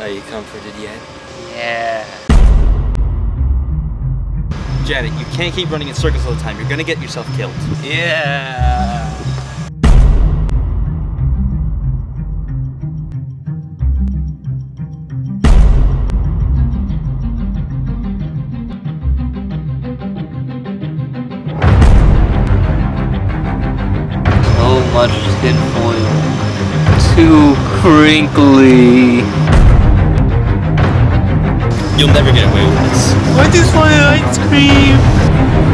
Are you comforted yet? Yeah. Janet, you can't keep running in circles all the time. You're gonna get yourself killed. Yeah. So much tinfoil. Too crinkly. You'll never get away with this. I just want ice cream.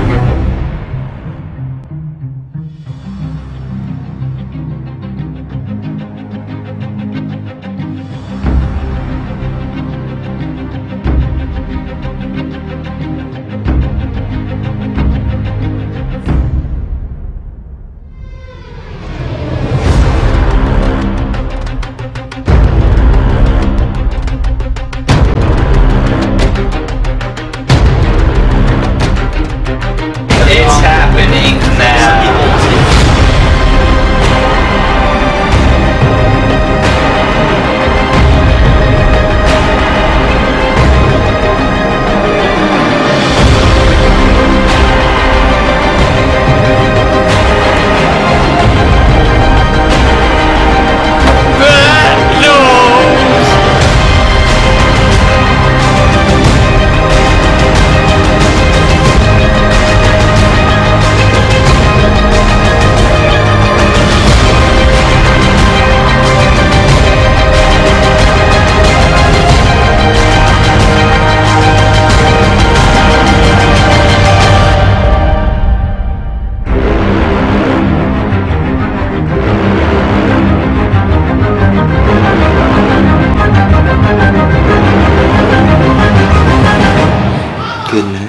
goodness.